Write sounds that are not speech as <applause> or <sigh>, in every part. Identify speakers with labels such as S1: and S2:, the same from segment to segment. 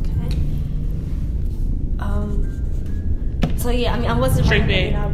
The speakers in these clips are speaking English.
S1: Okay. Um. So yeah, I mean, I wasn't. I,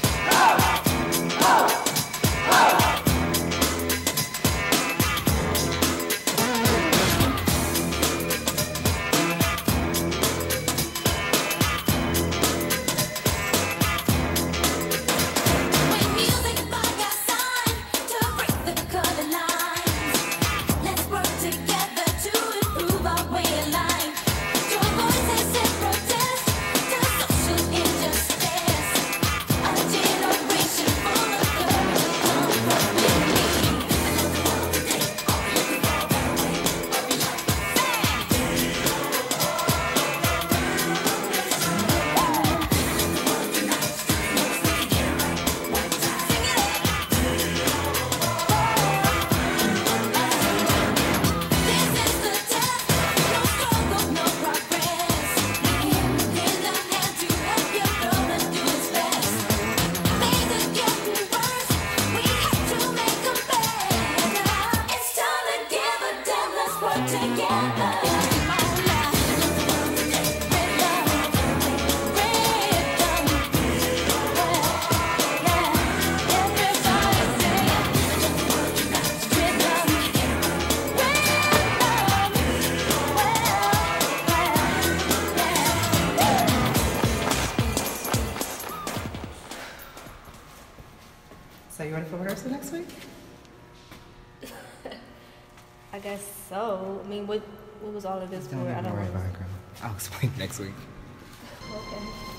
S2: So you ready for rehearsal next week? <laughs>
S1: I guess so. I mean, what what was all of this for? I don't know.
S2: girl. I'll explain <laughs> next week.
S1: Okay.